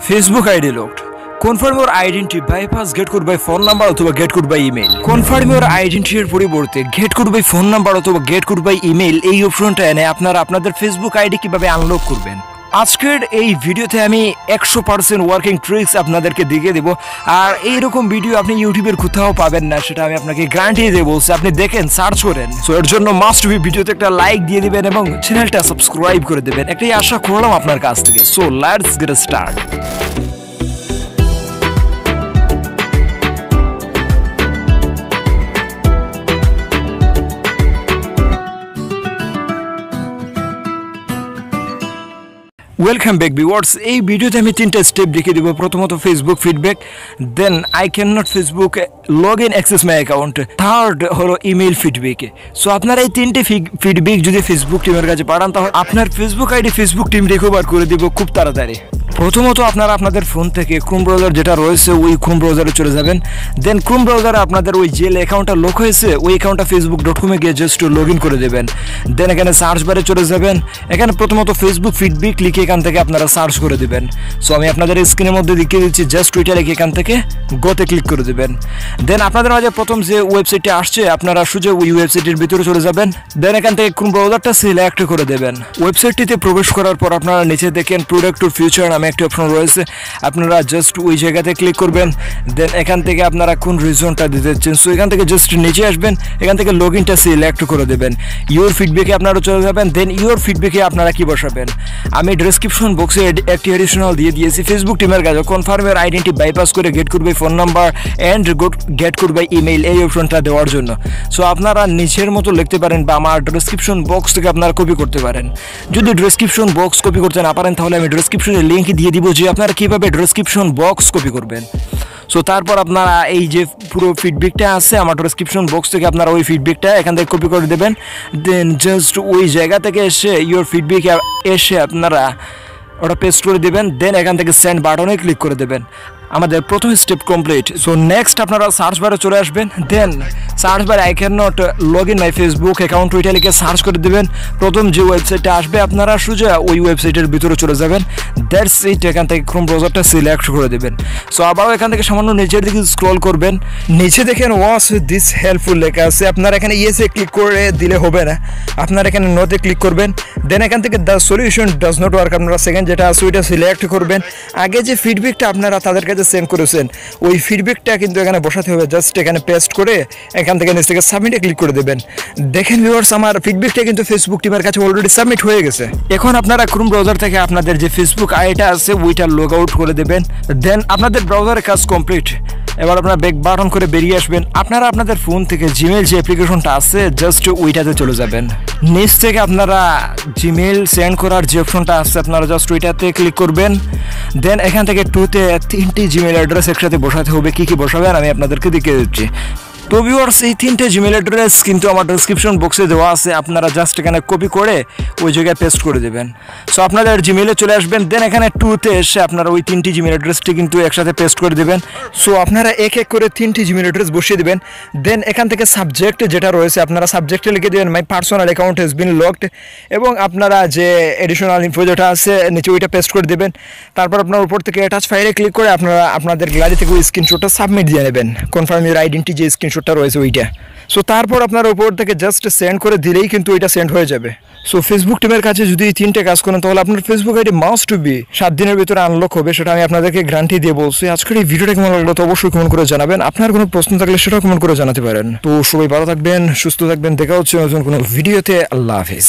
Facebook ID লোক confirm your identity bypass get code by phone number অথবা get code by email confirm your আইডেন্টিটির পরিবর্তে get code by phone number অথবা get code by email এই অপশনটা এনে আপনারা আপনাদের ফেসবুক আইডি কীভাবে আনলক করবেন। আজকের এই ভিডিওতে আমি একশো পার্সেন্ট ওয়ার্কিং ট্রিক্স আপনাদেরকে দেখিয়ে দেবো। আর এইরকম ভিডিও আপনি ইউটিউবের কোথাও পাবেন না, সেটা আমি আপনাকে গ্যারান্টি দিয়ে বলছি। আপনি দেখেন সার্চ করেন। সো এর জন্য মাস্ট বি ভিডিওতে একটা লাইক দিয়ে দেবেন এবং চ্যানেলটা সাবস্ক্রাইব করে দেবেন। একটাই আশা করলাম আপনার কাছ থেকে। So let's get start welcome back viewers এই ভিডিওতে আমি তিনটা স্টেপ দেখিয়ে দেবো। প্রথমত Facebook feedback then I cannot Facebook log in access my account third হলো ইমেল ফিডব্যাকে সো আপনার এই তিনটে ফিডব্যাক যদি ফেসবুক টিমের কাছে পাঠান, তাহলে আপনার Facebook ID Facebook team recover করে দেবো খুব তাড়াতাড়ি। প্রথমত আপনারা আপনাদের ফোন থেকে ক্রোম ব্রাউজার যেটা রয়েছে, ওই ক্রোম ব্রাউজারে চলে যাবেন। দেন ক্রোম ব্রাউজারে আপনাদের ওই জেল অ্যাকাউন্টটা লক হয়েছে, ওই অ্যাকাউন্টটা ফেসবুক ডট কমে গিয়ে জাস্ট লগ ইন করে দেবেন। দেন এখানে সার্চ বারে চলে যাবেন। এখানে প্রথমত ফেসবুক ফিডব্যাক লিখে এখান থেকে আপনারা সার্চ করে দেবেন। সো আমি আপনাদের স্ক্রিনের মধ্যে দেখিয়ে দিচ্ছি জাস্ট টুইটার লিখে এখান থেকে গোতে ক্লিক করে দেবেন। দেন আপনাদের মাঝে প্রথম যে ওয়েবসাইটটি আসছে, আপনারা সোজা ওই ওয়েবসাইটের ভিতরে চলে যাবেন। দেন এখান থেকে ক্রোম ব্রাউজারটা সিলেক্ট করে দেবেন। ওয়েবসাইটটিতে প্রবেশ করার পর আপনারা নিচে দেখেন প্রোডাক্ট টু ফিউচার নামে একটি অপশন রয়েছে। আপনারা জাস্ট ওই জায়গাতে ক্লিক করবেন দেন এখান থেকে আপনারা কোন রিজনটা দিতে চাচ্ছেন। সো এখান থেকে জাস্ট নিচে আসবেন, এখান থেকে লগ ইনটা সিলেক্ট করে দেবেন। ইউর ফিডব্যাকে আপনারা চলে যাবেন দেন ইউর ফিডব্যাকে আপনারা কি বসাবেন? আমি ডিসক্রিপশন বক্সে একটি অ্যাডিশনাল দিয়ে দিয়েছি। ফেসবুক টিমের কাছে কনফার্মের আইডেন্টি বাইপাস করে গেট করবে ফোন নাম্বার অ্যান্ড গেট করবে ইমেইল এই অপশনটা দেওয়ার জন্য। সো আপনারা নিচের মতো লিখতে পারেন বা আমার ডিসক্রিপশন বক্স থেকে আপনারা কপি করতে পারেন। যদি ডিসক্রিপশন বক্স কপি করতে না পারেন, তাহলে আমি ডিসক্রিপশনে লিঙ্ক দিয়ে দিব যে আপনারা কীভাবে ডেসক্রিপশন বক্স কপি করবেন। সো তারপর আপনারা এই যে পুরো ফিডব্যাকটা আছে, আমার ডেসক্রিপশন বক্স থেকে আপনারা ওই ফিডব্যাকটা এখান থেকে কপি করে দেবেন। দেন জাস্ট ওই জায়গা থেকে এসে ইওর ফিডব্যাক এসে আপনারা ওটা পেস্ট করে দেবেন। দেন এখান থেকে সেন্ড বাটনে ক্লিক করে দেবেন। আমাদের প্রথম স্টেপ কমপ্লিট সো নেক্সট আপনারা সার্চ বারে চলে আসবেন দেন সার্চ বারে I cannot log in my Facebook account ওইটা লিখে সার্চ করে দেবেন। প্রথম যে ওয়েবসাইটটা আসবে, আপনারা সোজা ওই ওয়েবসাইটের ভিতরে চলে যাবেন। দ্যাটস ইট এখান থেকে ক্রোম ব্রাউজারটা সিলেক্ট করে দেবেন। সো আবারও এখান থেকে সামান্য নিচের দিকে স্ক্রল করবেন। নিচে দেখেন ওয়াস দিস হেল্পফুল লেখা আছে। আপনারা এখানে ইয়েসে ক্লিক করে দিলে হবে না। আপনারা এখানে নোতে ক্লিক করবেন। দেন এখান থেকে the solution does not work আপনারা সেকেন্ড যেটা আছে, ওইটা সিলেক্ট করবেন। আগে যে ফিডব্যাকটা আপনারা তাদের কাছে সেন্ড করেছেন ওই ফিডব্যাকটা কিন্তু এখানে বসাতে হবে। জাস্ট এখানে পেস্ট করে এখান থেকে নিচ থেকে সাবমিটে ক্লিক করে দেবেন। দেখেন ভিউয়ার্স আমার ফিডব্যাকটা কিন্তু ফেসবুক টিমের কাছে অলরেডি সাবমিট হয়ে গেছে। এখন আপনারা ক্রোম ব্রাউজার থেকে আপনাদের যে ফেসবুক আইটা আছে ওইটা লগ আউট করে দেবেন। দেন আপনাদের ব্রাউজারের কাজ কমপ্লিট এবার আপনারা বেক বাটন করে বেরিয়ে আসবেন। আপনারা আপনাদের ফোন থেকে জিমেল যে অ্যাপ্লিকেশনটা আছে জাস্ট ওইটাতে চলে যাবেন। নিচ থেকে আপনারা জিমেল সেন্ড করার যে অপশনটা আছে, আপনারা জাস্ট ওইটাতে ক্লিক করবেন। দেন এখান থেকে টুতে তিনটি জিমেল অ্যাড্রেস একসাথে বসাতে হবে, কী কী বসাবেন, আমি আপনাদেরকে দেখিয়ে দিচ্ছি। তো ভিউয়ার্স এই তিনটে জিমেল অ্যাড্রেস কিন্তু আমার ডিসক্রিপশন বক্সে দেওয়া আছে। আপনারা জাস্ট এখানে কপি করে ওই জায়গায় পেস্ট করে দেবেন। সো আপনাদের জিমেলে চলে আসবেন দেন এখানে টুতে এসে আপনারা ওই তিনটি জিমেল অ্যাড্রেসটি কিন্তু একসাথে পেস্ট করে দেবেন। সো আপনারা এক এক করে তিনটি জিমেল অ্যাড্রেস বসিয়ে দেবেন। দেন এখান থেকে সাবজেক্ট যেটা রয়েছে, আপনারা সাবজেক্টে লিখে দেবেন my personal account has been locked এবং আপনারা যে এডিশনাল ইনফো যেটা আছে, নিচে ওইটা পেস্ট করে দেবেন। তারপর আপনার উপর থেকে অ্যাটাচ ফাইলে ক্লিক করে আপনারা, আপনাদের গ্যালারি থেকে ওই স্ক্রিনশটটা সাবমিট দিয়ে নেবেন। কনফার্ম ইউর আইডেন্টি যে স্ক্রিনশটটা রয়েছে ওইটা। সো তারপর আপনার ওপর থেকে জাস্ট সেন্ড করে দিলেই কিন্তু ওইটা সেন্ড হয়ে যাবে। সো ফেসবুক টিমের কাছে যদি এই তিনটে কাজ করেন, তাহলে আপনার ফেসবুক আইডি মাস্ট বি সাত দিনের ভিতরে আনলক হবে, সেটা আমি আপনাদেরকে গ্যারান্টি দিয়ে বলছি। আজকের এই ভিডিওটা কেমন লাগল তো অবশ্যই কমেন্ট করে জানাবেন। আপনার কোনো প্রশ্ন থাকলে সেটাও কমেন্ট করে জানাতে পারেন। তো সবাই ভালো থাকবেন, সুস্থ থাকবেন। দেখা হচ্ছে নতুন কোনো ভিডিওতে আল্লাহ হাফিজ।